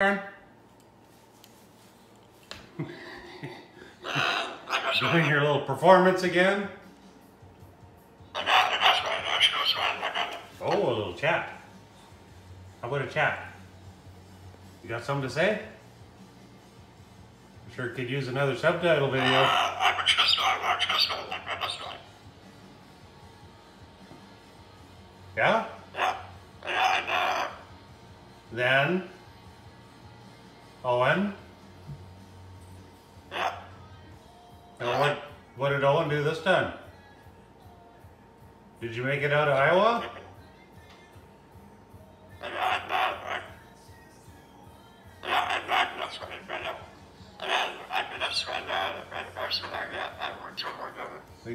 Aaron? Doing your little performance again? Oh, a little chat. How about a chat? You got something to say? Sure could use another subtitle video. Yeah? Then? Owen? What, what did Owen do this time? Did you make it out of Iowa?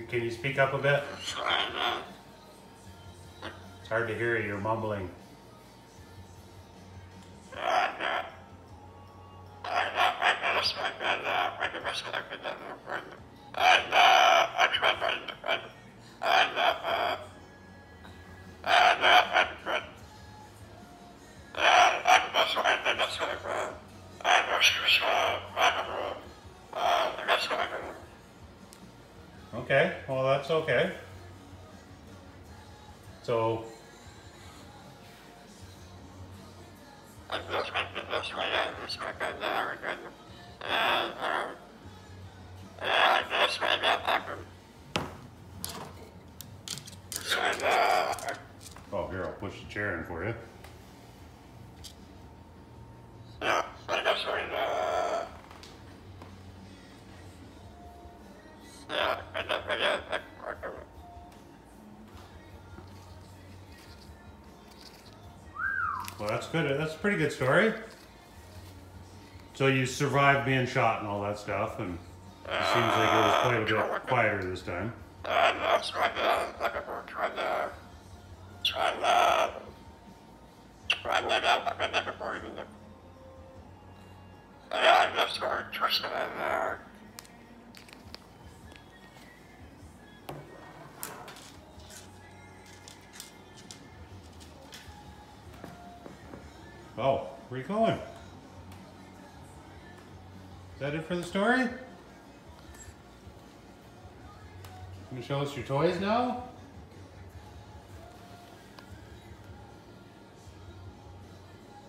Can you speak up a bit? It's hard to hear you, you're mumbling. Okay, well that's okay. So, oh here, I'll push the chair in for you. Well, that's good. That's a pretty good story. So you survived being shot and all that stuff, and it seems like it was quite a bit quieter this time. Oh, where you going? That it for the story? You show us your toys now?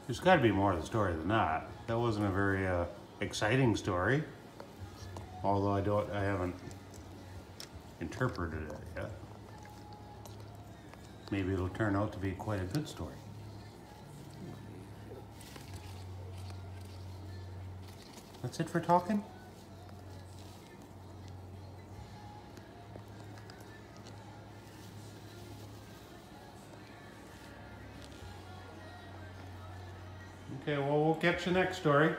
There's got to be more to the story than that. That wasn't a very uh, exciting story. Although I don't, I haven't interpreted it yet. Maybe it'll turn out to be quite a good story. That's it for talking? Okay, well, we'll catch the next story.